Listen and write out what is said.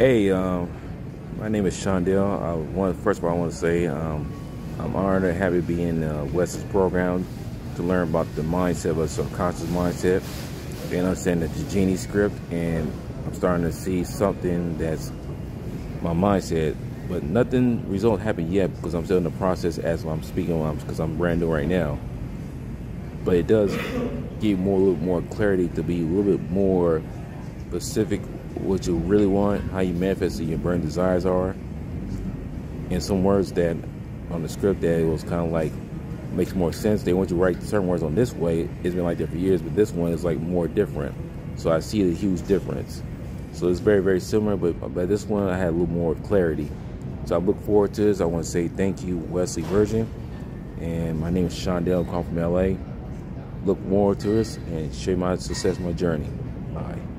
Hey, um, my name is Shaundell. I want, first of all, I want to say um, I'm honored and happy to be in uh, Wes's program to learn about the mindset of subconscious mindset and understand the Genie script. And I'm starting to see something that's my mindset, but nothing result happened yet because I'm still in the process as I'm speaking because I'm brand new right now. But it does give more a little more clarity to be a little bit more specific what you really want, how you manifest your burning desires are, and some words that on the script that it was kind of like makes more sense. They want you to write certain words on this way. It's been like that for years, but this one is like more different. So I see a huge difference. So it's very, very similar, but by this one I had a little more clarity. So I look forward to this. I want to say thank you, Wesley Virgin. And my name is Shaundell. I'm calling from LA. Look forward to this and share my success, my journey. Bye.